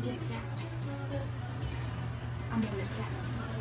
I'm gonna get